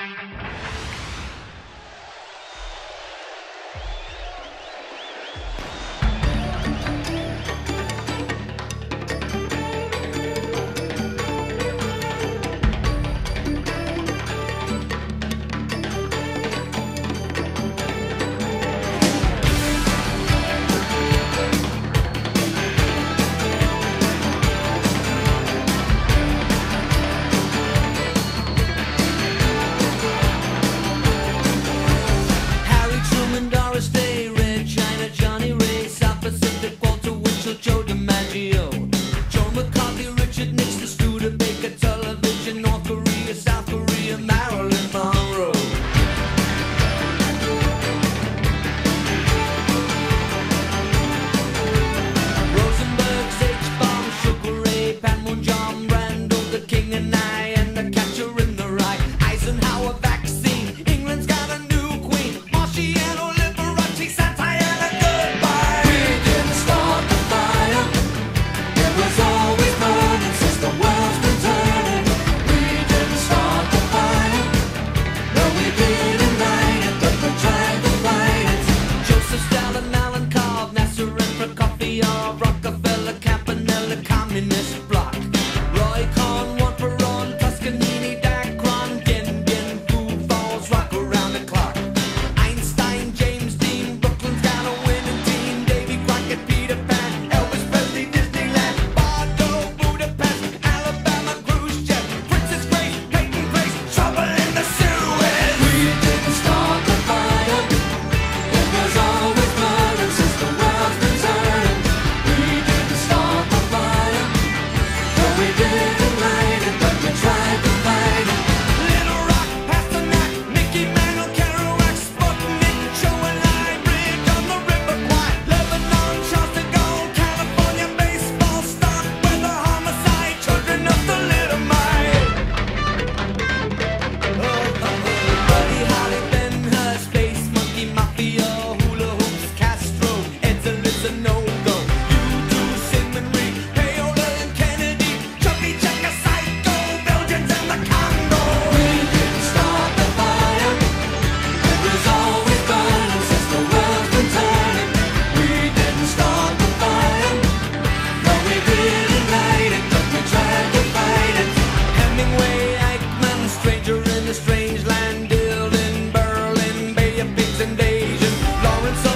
Thank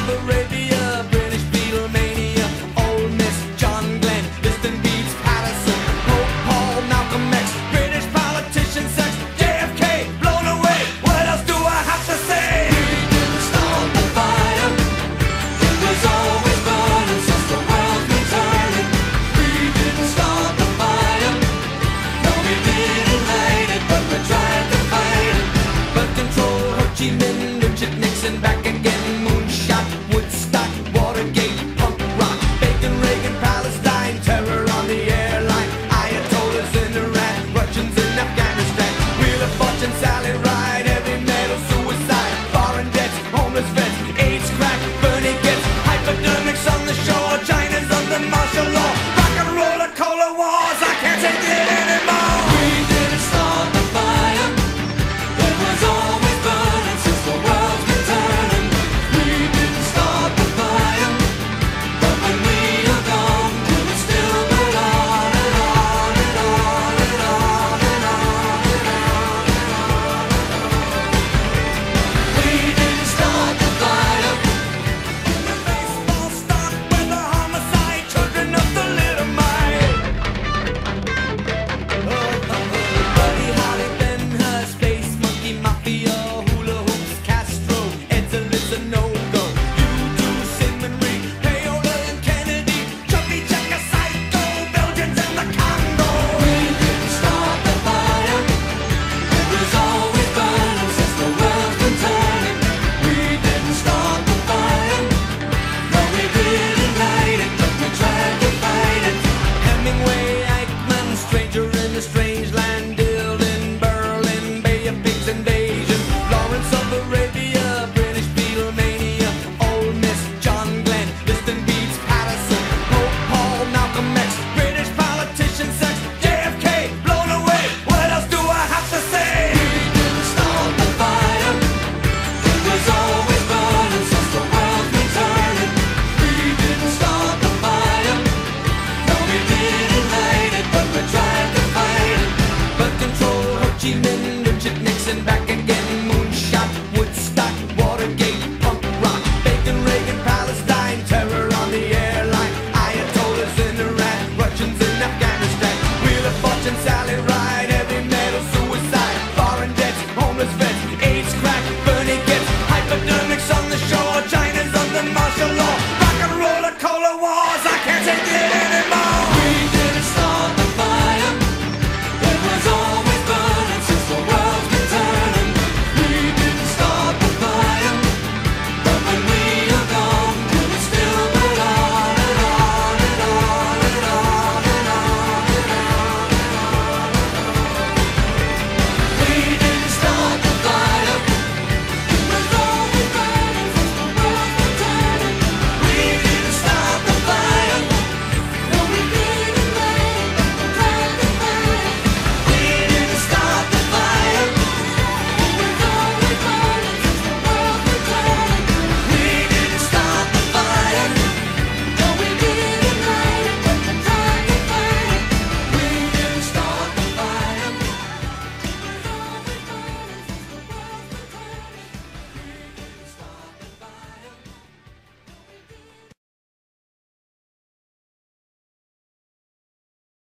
the rain. Wars. I can't take it.